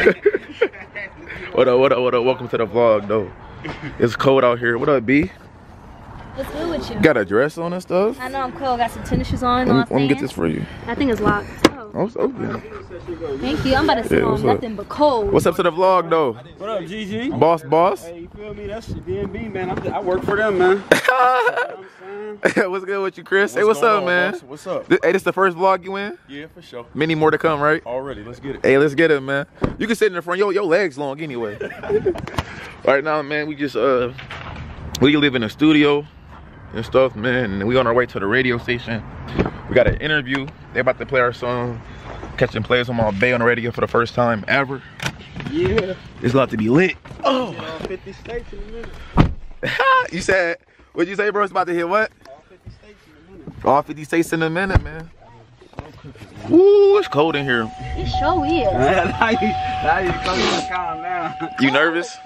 what up, what up, what up? Welcome to the vlog, though. It's cold out here. What up, B? What's good with you? Got a dress on and stuff? I know I'm cold. Got some tennis shoes on. Let me, let me get this for you. I think it's locked. Oh, Oh, it's open. Thank you. I'm about to sit Yeah, on what's up? nothing but cold. What's up to the vlog, though? What up, GG? Boss, boss? Hey, you feel me? That's D&B, man. I'm, I work for them, man. You know what I'm saying? what's good with you, Chris? hey, what's up, on, man? boss? What's up? Hey, this is the first vlog you in? Yeah, for sure. Many more to come, right? Already, let's get it. Hey, let's get it, man. You can sit in the front. Yo, your legs long anyway. right now, man, we just uh, we live in a studio and stuff, man. And we on our way to the radio station. We got an interview. They about to play our song, catching plays on my bae on the radio for the first time ever. Yeah. It's about to be lit. Oh, All 50 states in a minute. you said what'd you say, bro? It's about to hit what? All 50 states in a minute. All 50 states in a minute, man. Ooh, it's cold in here. It sure is. now you, now you come to calm down. You nervous?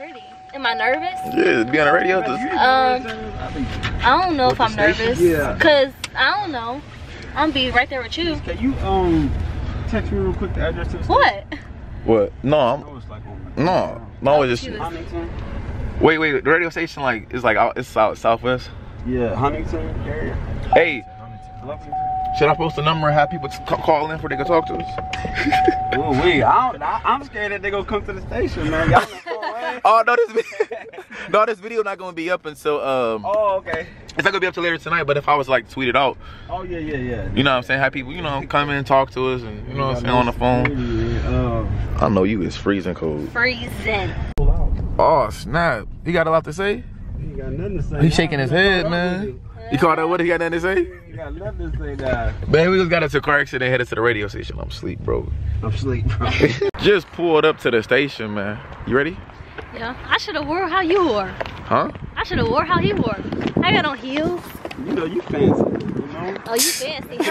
Am I nervous? Yeah, be on the radio. Just, Um, I don't know if I'm nervous. Yeah. Cause I don't know. I'm be right there with you. Can you um text me real quick the address to the What? what? No, I'm, No, like no, no. It's just Huntington. wait, wait. The radio station like is like out. It's south southwest. Yeah, Huntington area. Hey, Bluffington. should I post a number and have people t- call in for they can talk to us? Ooh, wait, I don't, I, I'm scared that they gonna come to the station, man. Y'all been far away. Oh no, this video, no, this video not gonna be up until um, Oh, okay. it's not gonna be up till later tonight. But if I was like tweeted out, Oh, yeah, yeah, yeah. you know what I'm saying? Have people, you know, come in and talk to us and you know what I'm saying on the phone. Um, I know you is freezing cold. Freezing. pull out. Oh snap! He got a lot to say. He got nothing to say. He's shaking his head, man. You called that? What he got nothing to say? He got nothing to say now. Man, we just got into a car accident headed to the radio station. I'm asleep, bro. I'm asleep, bro. Just pulled up to the station, man. You ready? Yeah. I should have wore how you wore. Huh? I should have wore how he wore. I got on heels. you know, you fancy, you know? Oh, you fancy.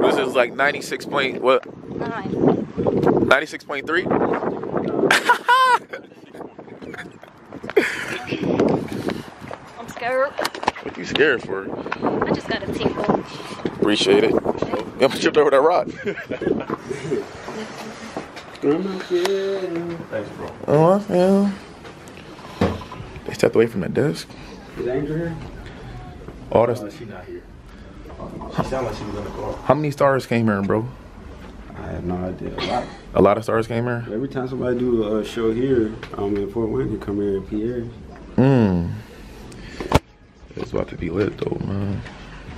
This is like 96 point, what? Nice. 96.3? I'm scared. What you scared for? I just got a tinkle. Appreciate it. You almost tripped over that rock. Thanks, bro. Oh, yeah. They stepped away from the desk. Is Angel here? All this, she not here. She sounded like she was in the car. how many stars came here, bro? I have no idea. A lot. A lot of stars came here? Every time somebody do a show here, um, in Fort Wayne, they come here in Pierre. Mmm. It's about to be lit though, man.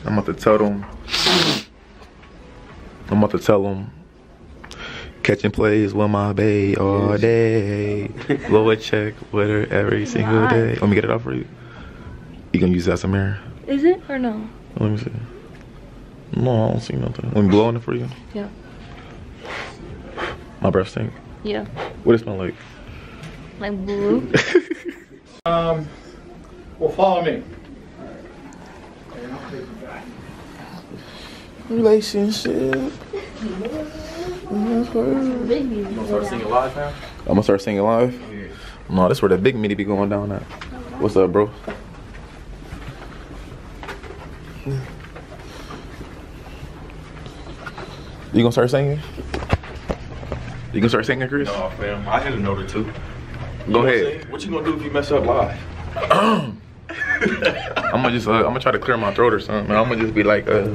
I'm about to tell them. I'm about to tell them. Catching plays with my bae all day. Blow a check with her every single day. Let me get it off for you. You gonna use that some air? Is it or no? Let me see. No, I don't see nothing. Let me blow on it for you. Yeah. My breath stink. Yeah. What does it smell like? Like blue. Um, well, follow me. Relationship. Start singing live now? I'm gonna start singing live. No, that's where the big meaty be going down at. What's up, bro? You gonna start singing? You gonna start singing, Chris? No, fam. I hit a note or two. Go ahead. What you gonna do if you mess up live? I'm gonna just, uh, I'm gonna try to clear my throat or something. Man. I'm gonna just be like, uh,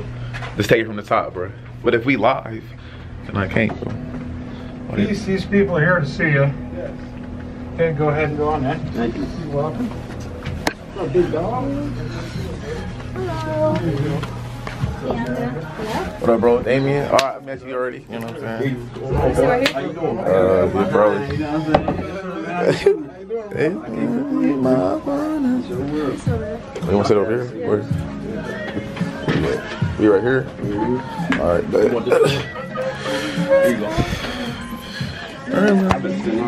just take it from the top, bro. But if we live, then I can't, bro. These, these people are here to see you. Yes. Okay, go ahead and go on then. Thank you. You're welcome. What up, bro? Damien? All right, I met you already. You know what I'm saying? How you doing? Uh, good bro. You know what I'm saying? Hey, my. You want to sit over here? Where? We right here? All right, bet. Here you go. I've been sitting.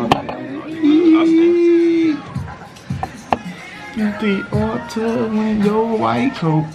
The autumn in your white coat.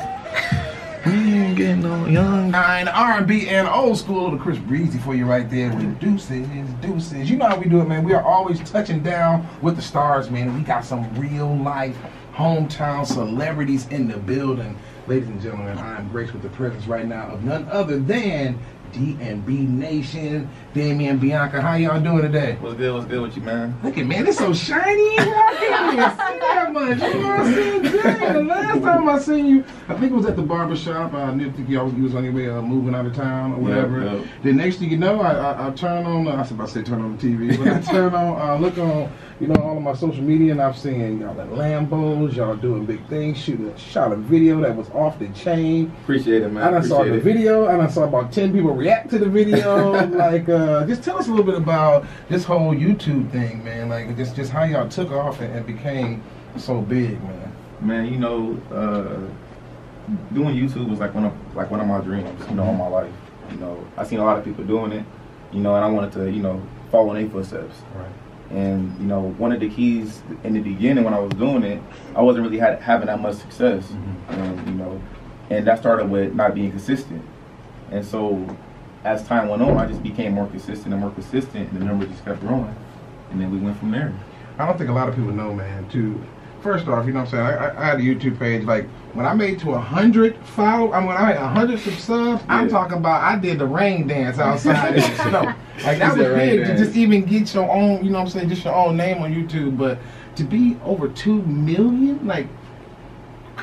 We ain't getting no young. Nine R&B and old school of Chris Breezy for you right there with deuces, deuces. You know how we do it, man. We are always touching down with the stars, man. We got some real life hometown celebrities in the building. Ladies and gentlemen, I am graced with the presence right now of none other than D&B Nation, Damien Biannca. How y'all doing today? What's good? What's good with you, man? Look at man, it's so shiny. I can't even see that much. You know what I'm saying? The last time I seen you, I think it was at the barber shop. I knew think y'all was on your way uh, moving out of town or whatever. Yeah, yeah. The next thing you know, I, I, I turn on. I about to say turn on the TV, but I turn on. I look on, you know, all of my social media, and I've seen y'all at Lambos. Y'all doing big things. Shooting a, shot a video that was off the chain. Appreciate it, man. And I done saw the it. video. I done saw about ten people react to the video. like, uh, just tell us a little bit about this whole YouTube thing, man. Like, just just how y'all took off and, and became so big, man. Man, you know, uh, doing YouTube was like one of like one of my dreams, you know, all my life. You know, I seen a lot of people doing it, you know, and I wanted to, you know, follow in their footsteps. Right. And you know, one of the keys in the beginning when I was doing it, I wasn't really had, having that much success, Mhm. and you know, and that started with not being consistent. And so, as time went on, I just became more consistent and more consistent, and the numbers just kept growing, and then we went from there. I don't think a lot of people know, man. To first off, you know what I'm saying. I, I, had a YouTube page. Like when I made to a hundred follow, I mean, when I had a hundred subs, I'm talking about I did the rain dance outside snow. Like that You was big to just even get your own, you know what I'm saying, just your own name on YouTube. But to be over two million, like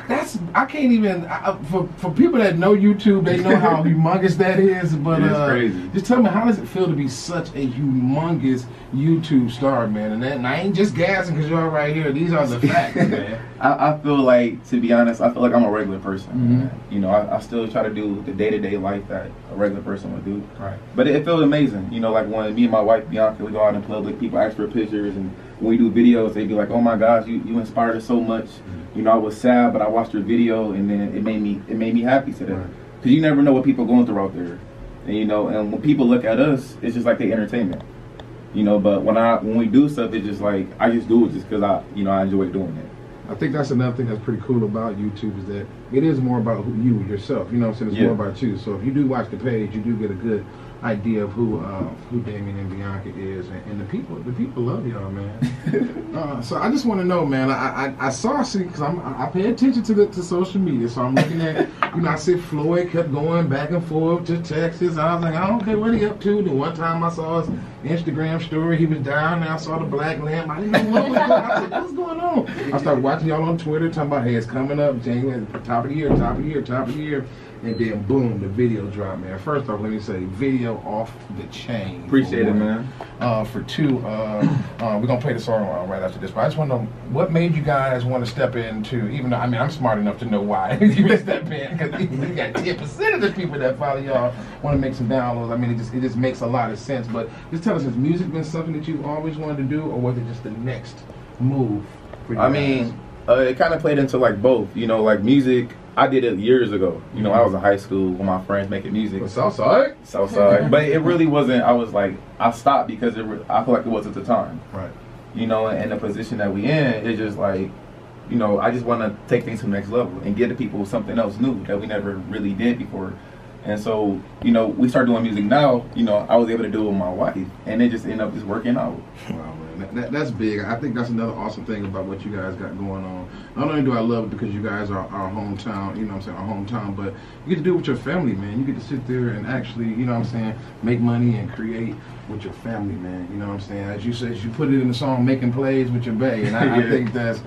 that's I can't even I, for for people that know YouTube, they know how humongous that is. But is uh, crazy. just tell me, how does it feel to be such a humongous YouTube star, man? And, that, and I ain't just gassing because you're right here. These are the facts, man. I, I feel like, to be honest, I feel like I'm a regular person. Mhm. You know, I, I still try to do the day to day life that a regular person would do. Right. But it, it feels amazing. You know, like when me and my wife Biannca, we go out in public, people ask for pictures, and when we do videos, they'd be like, "Oh my gosh, you, you inspired us so much." Mm-hmm. You know, I was sad, but I watched your video, and then it made me it made me happy today. Right. Because you never know what people are going through out there, and you know, and when people look at us, it's just like the entertainment. You know, but when I when we do stuff, it's just like I just do it just because I you know I enjoy doing it. I think that's another thing that's pretty cool about YouTube is that it is more about who you yourself. You know what I'm saying? It's Yeah. more about you. So if you do watch the page, you do get a good idea of who uh, who Damien and Biannca is, and, and the people the people love y'all, man. uh, so I just want to know, man. I I, I saw see because I'm I pay attention to the to social media, so I'm looking at you know I see Floyd kept going back and forth to Texas. I was like, I don't care what he up to. The one time I saw his Instagram story, he was down there. I saw the black lamp. I didn't know what was going on. I said, what's going on? I started watching y'all on Twitter talking about, hey, it's coming up, January, top of the year, top of the year, top of the year. And then boom, the video dropped, man. First off, let me say, video off the chain. Appreciate it, man. Uh, for two, uh, uh, we're gonna play the song right after this. But I just want to know what made you guys want to step into. Even though I mean I'm smart enough to know why you step in because you got ten percent of the people that follow y'all want to make some downloads. I mean it just it just makes a lot of sense. But just tell us, has music been something that you've always wanted to do, or was it just the next move? For you I guys? mean, uh, it kind of played into like both. You know, like music. I did it years ago. You know, I was in high school with my friends making music. What's outside? Southside, but it really wasn't. I was like, I stopped because it. Re- I feel like it was at the time. Right. You know, and the position that we in is just like, you know, I just want to take things to the next level and give the people something else new that we never really did before. And so, you know, we start doing music now. You know, I was able to do it with my wife, and it just ended up just working out. Wow, that, that, that's big. I think that's another awesome thing about what you guys got going on. Not only do I love it because you guys are our hometown, you know what I'm saying, our hometown, but you get to do it with your family, man. You get to sit there and actually, you know what I'm saying, make money and create with your family, man. You know what I'm saying? As you said, you put it in the song, making plays with your bae, and I, I think that's.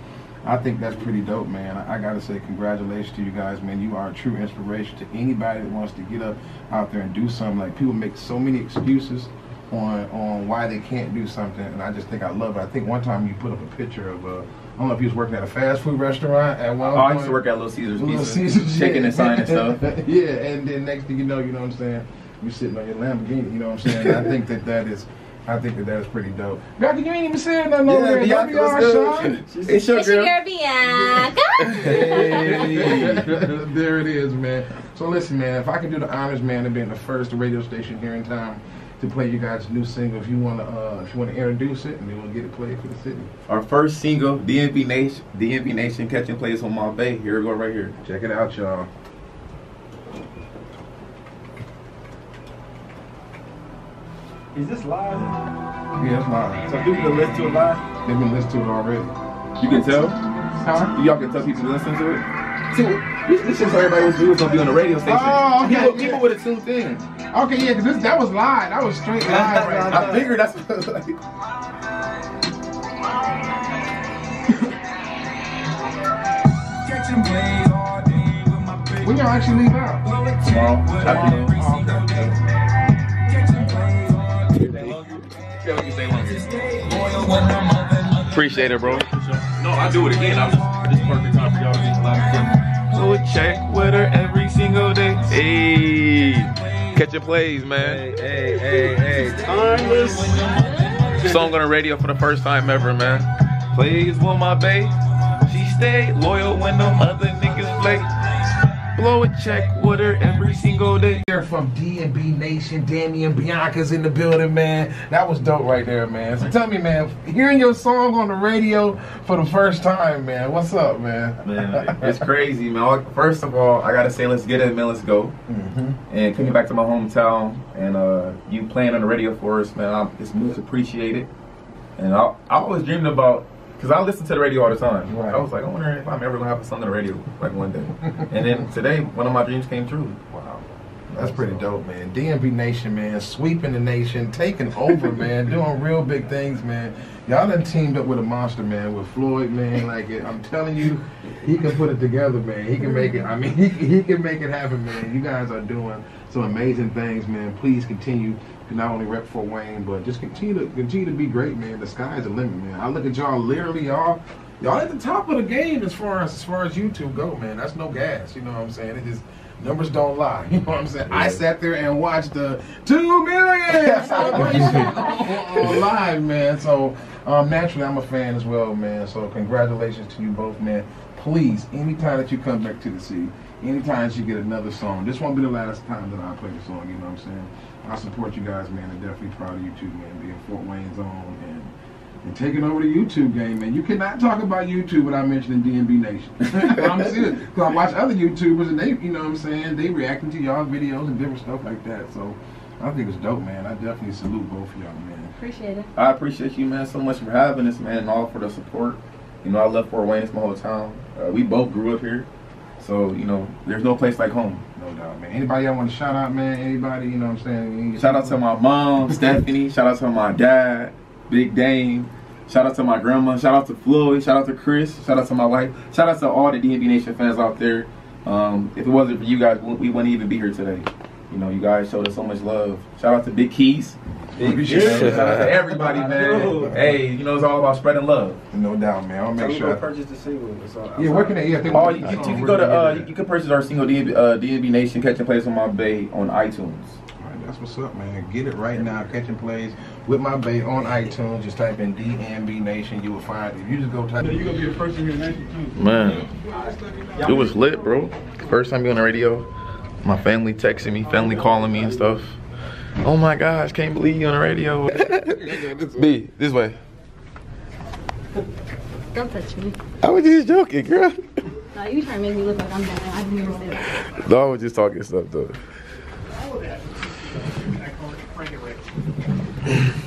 I think that's pretty dope, man. I, I gotta say congratulations to you guys, man. You are a true inspiration to anybody that wants to get up out there and do something. Like people make so many excuses on on why they can't do something, and I just think I love it. I think one time you put up a picture of a. I don't know if you was working at a fast food restaurant at one Oh, I point. I used to work at Little Caesars Little Pizza, Caesars, shaking yeah. and sign and stuff. yeah, and then next thing you know, you know what I'm saying, You're sitting on your Lamborghini. You know what I'm saying? I think that that is. I think that that is pretty dope. Biannca, you ain't even saying nothing over there. Don't be all shy. It's your It's your girl. girl Biannca. Hey. there it is, man. So listen, man, if I can do the honors, man, of being the first radio station here in town to play you guys' new single, if you wanna, uh, if you wanna introduce it, and then we'll get it played for the city. Our first single, D&B Nation, D&B Nation, catching plays on my bae. Here we go, right here. Check it out, y'all. Is this live? Yeah, it's live. So people can listen to it live? They've been listening to it already. You can tell. Huh? Y'all can tell people to listen to it. See, this, this is so everybody was, doing. was gonna be on the radio station. Oh, okay. People, people would have tuned in. Okay, yeah, because that was live. That was straight live right I figured that's what it was like. When y'all actually leave out? Tomorrow. Oh, After Appreciate it, bro. No, I do it again. I'm just, this perfect time for y'all to get live. Do a check with her every single day. Hey, catching plays, man. Hey, hey, hey, timeless. Song on the radio for the first time ever, man. Plays with my babe. She stay loyal when them other niggas play. Blow a check with her every single day. Here from D&B Nation, Damien Biannca's in the building, man. That was dope right there, man. So tell me, man, hearing your song on the radio for the first time, man, what's up, man? Man, it's crazy, man. First of all, I gotta say, let's get it, man. Let's go. And coming back to my hometown and uh, you playing on the radio for us, man, I'm, it's much appreciated. And I, I always dreamed about, because I listen to the radio all the time. Right. I was like, I wonder if I'm ever gonna have a song on the radio like one day. and then today, one of my dreams came true. That's pretty dope, man. D&B Nation, man, sweeping the nation, taking over, man, doing real big things, man. Y'all done teamed up with a monster, man, with Floyd, man. Like, I'm telling you, he can put it together, man. He can make it. I mean, he, he can make it happen, man. You guys are doing some amazing things, man. Please continue to not only rep Fort Wayne, but just continue to continue to be great, man. The sky's the limit, man. I look at y'all, literally, y'all. Y'all at the top of the game as far as as far as YouTube go, man. That's no gas. You know what I'm saying? It just numbers don't lie. You know what I'm saying? I sat there and watched the two million celebration on, on live, man. So um, naturally, I'm a fan as well, man. So congratulations to you both, man. Please, anytime that you come back to the city, anytime that you get another song, this won't be the last time that I play the song. You know what I'm saying? I support you guys, man. I'm definitely proud of you too, man. Being Fort Wayne's own and and taking over the YouTube game, man. You cannot talk about YouTube without mentioning D&B Nation. I'm serious. Because I watch other YouTubers and they, you know what I'm saying, they reacting to y'all videos and different stuff like that. So I think it's dope, man. I definitely salute both of y'all, man. Appreciate it. I appreciate you, man, so much for having us, man, and all for the support. You know, I love Fort Wayne. It's my whole town. Uh, we both grew up here. So, you know, there's no place like home. No doubt, man. Anybody I want to shout out, man? Anybody, you know what I'm saying? Shout out to my mom, Stephanie. Shout out to my dad, Big Dame. Shout out to my grandma. Shout out to Floyd. Shout out to Chris. Shout out to my wife. Shout out to all the D&B Nation fans out there. Um, if it wasn't for you guys, we we wouldn't even be here today. You know, you guys showed us so much love. Shout out to Big Keys. Big Yeah. Shout out to everybody, man. Hey, you know, it's all about spreading love. No doubt, man. I'll Tell make me sure. to purchase the single. It's all yeah, where can they? Yeah, if they Oh, you, you, you can go to uh, you can purchase our single D&B, uh, D&B Nation Catching Plays on My Bae on iTunes. All right, that's what's up, man. Get it right now. Catching plays with my bait on iTunes. Just type in D&B Nation. You will find it. You just go type. You gonna be the first in your nation too. Man, it was lit, bro. First time being on the radio. My family texting me, family calling me and stuff. Oh my gosh, can't believe you on the radio. B, this way. Don't touch me. I was just joking, girl. Nah, you trying to make me look like I'm bad. I didn't even say that. No, I was just talking stuff though. Yeah.